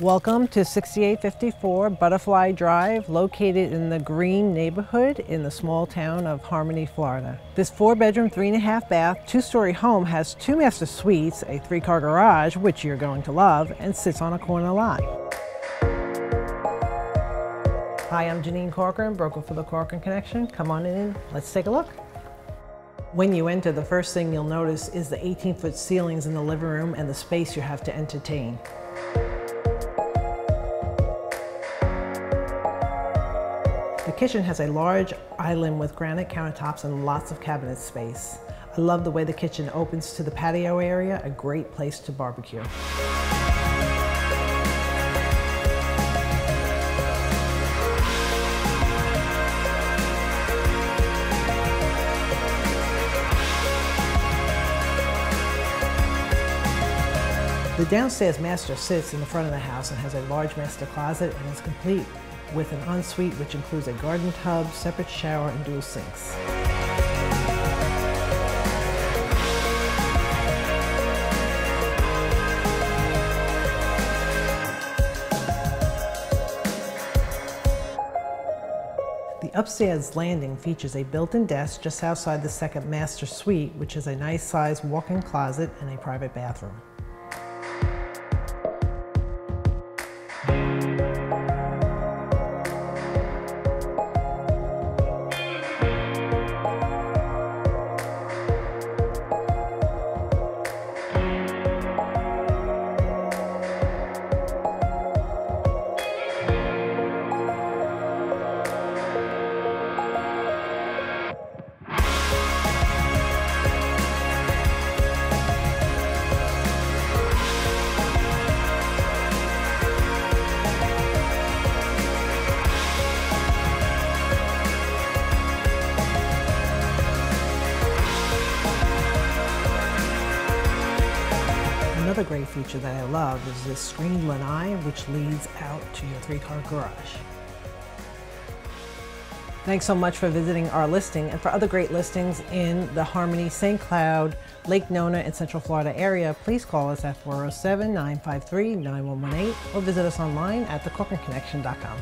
Welcome to 6854 Butterfly Drive, located in the Green neighborhood in the small town of Harmony, Florida. This four bedroom, three and a half bath, two story home has two master suites, a three car garage, which you're going to love, and sits on a corner lot. Hi, I'm Jeanine Corcoran, broker for the Corcoran Connection. Come on in, let's take a look. When you enter, the first thing you'll notice is the 18 foot ceilings in the living room and the space you have to entertain. Kitchen has a large island with granite countertops and lots of cabinet space. I love the way the kitchen opens to the patio area, a great place to barbecue. The downstairs master sits in the front of the house and has a large master closet and is complete with an ensuite which includes a garden tub, separate shower, and dual sinks. The upstairs landing features a built-in desk just outside the second master suite, which is a nice sized walk-in closet and a private bathroom. Another great feature that I love is this screened lanai, which leads out to your three-car garage. Thanks so much for visiting our listing and for other great listings in the Harmony, St. Cloud, Lake Nona, and Central Florida area, please call us at 407-953-9118 or visit us online at thecorcoranconnection.com.